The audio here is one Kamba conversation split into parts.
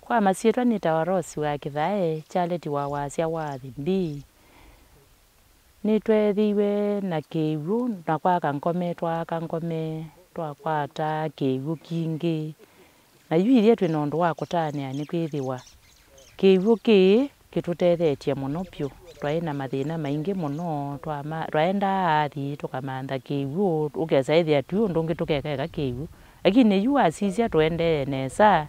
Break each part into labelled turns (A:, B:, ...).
A: kwamasitwa nita warosi wa kithae hat wa wasa wthimb nitwethiwe n kiwwwwwtw itutethete munopyu twaina mathina maingi muno twaendathitukamanakiwuksatha tdungitukekka kiwlakini yuwasisya tuende nesa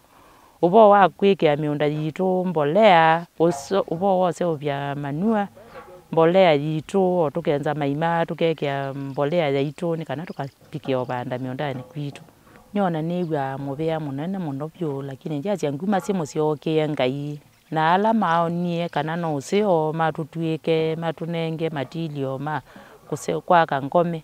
A: ubo wa kwikea miunda yitu mbolea Ubo wa seo vya manua mbolea yitu o tukenza maima tukekea mbolea yaitu ni kana tukapikia uvanda miundani kwitu nyona nigua muvea munene muno vyu lakini njachia nguma simu siokie ngai. Na ala maonie kana no usio matutwike matunenge matilio ma kwaka ngome.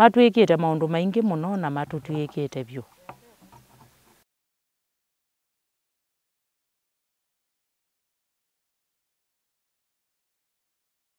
A: matwikite maundu maingi muno na matũtuĩkĩte biu